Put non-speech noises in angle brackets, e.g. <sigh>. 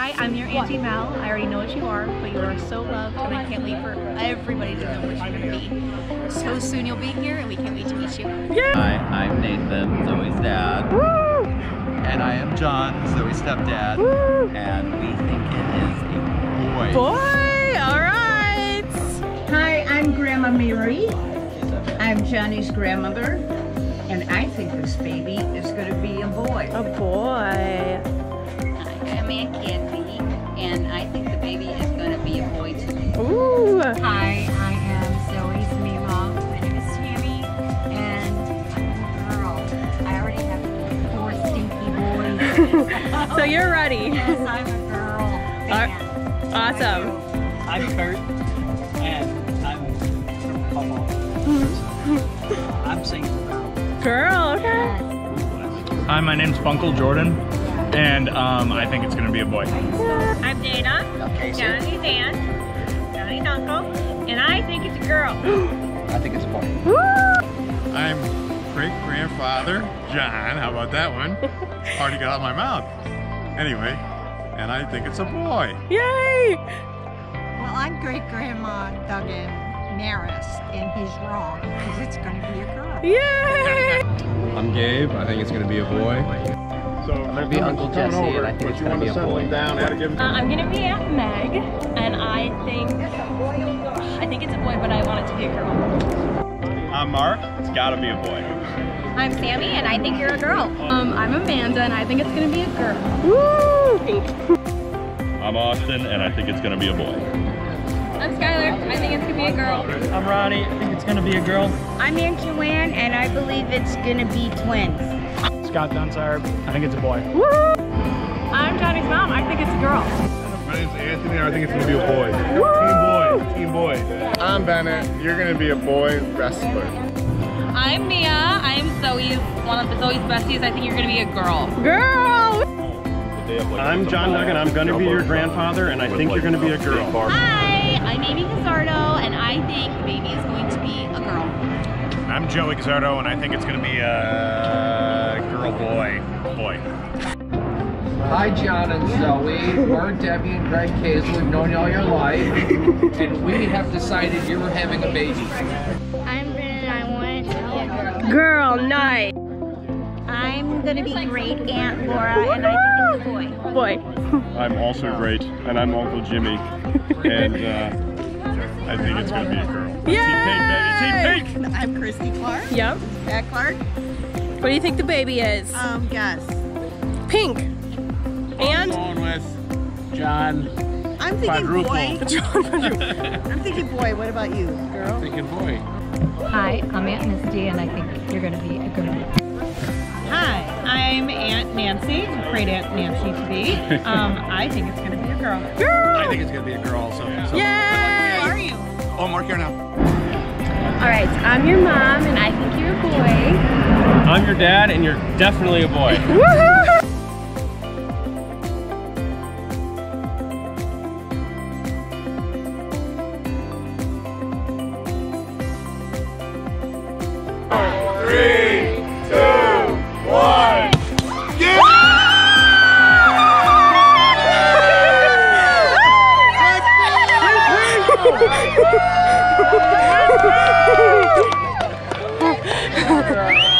Hi, I'm your Auntie Mel. I already know what you are, but you are so loved, and I can't wait for everybody to know what you're going to be. So soon you'll be here, and we can't wait to meet you. Yeah. Hi, I'm Nathan, Zoe's dad. Woo! And I am John, Zoe's stepdad. Woo! And we think it is a boy. Boy! All right! Hi, I'm Grandma Mary. I'm Johnny's grandmother. And I think this baby is going to be a boy. A boy. I'm Aunt Candy and I think the baby is going to be a boy too. Ooh. Hi, I am Zoe's Mima. My name is Tammy, and I'm a girl. I already have four stinky boys. <laughs> So you're ready. yes, I'm a girl. All- fan. Awesome. I'm Kurt, and I'm from Papa. <laughs> I'm singing about. Girl, okay. Yes. Hi, my name's Funkle Jordan, and um, I think it's gonna be a boy. I'm Dana, Okay, Johnny's aunt, Johnny's uncle, and I think it's a girl. <gasps> I think it's a boy. I'm great grandfather John. How about that one? <laughs> Already got out of my mouth. Anyway, and I think it's a boy. Yay. Well, I'm great grandma Duggan Maris, and he's wrong because it's going to be a girl. Yay. <laughs> I'm Gabe. I think it's gonna be a boy. So I'm gonna be Uncle Jesse, and I think it's gonna be a boy. Down, I had to give him Uh, I'm gonna be Aunt Meg, and I think I think it's a boy, but I want it to be a girl. I'm Mark. It's gotta be a boy. I'm Sammy, and I think you're a girl. Um, I'm Amanda, and I think it's going to be a girl. Woo. Pink. I'm Austin, and I think it's gonna be a boy. I'm Skylar. I think it's gonna be a girl. I'm Ronnie. I think it's gonna be a girl. I'm Aunt Joanne, and I believe it's going to be twins. Scott Dunsire. I think it's a boy. I'm Johnny's mom. I think it's a girl. My name's Anthony. I think it's gonna be a boy. Team boy. Team boy. I'm Bennett. You're gonna be a boy wrestler. I'm Mia. I'm Zoe's one of the Zoe's besties. I think you're gonna be a girl. Girl. I'm John Duggan. I'm gonna be your grandfather, and I think you're gonna be a girl. Hi, I'm Amy Cazzardo, and I think the baby is going to be a girl. I'm Joey Gazzardo, and I think it's gonna be a girl boy. Boy. Hi, John and Zoe. We're Debbie and Greg Case. We've known you all your life, and we have decided you're having a baby. I'm Brennan, and I want it to be a girl. Girl night. I'm going to be great Aunt Laura, and I think it's a boy. Boy. I'm also great, and I'm Uncle Jimmy, and uh, I think it's gonna be a girl. Yay. Team Pink, baby. Team Pink. I'm Christy Clark. Yep. Pat Clark. What do you think the baby is? Um, guess. Pink. And Going with John. I'm thinking Quadruple. boy. <laughs> I'm thinking boy. What about you, girl? Thinking boy. Hi, I'm Aunt Misty, and I think you're going to be a girl. Hi, I'm Aunt Nancy, great Aunt Nancy to be. Um, <laughs> I think it's gonna be a girl. Girl! I think it's gonna be a girl also. So. Yay. Who are you? Oh, Mark here now. All right, I'm your mom, and I think you're a boy. I'm your dad, and you're definitely a boy. Yeah.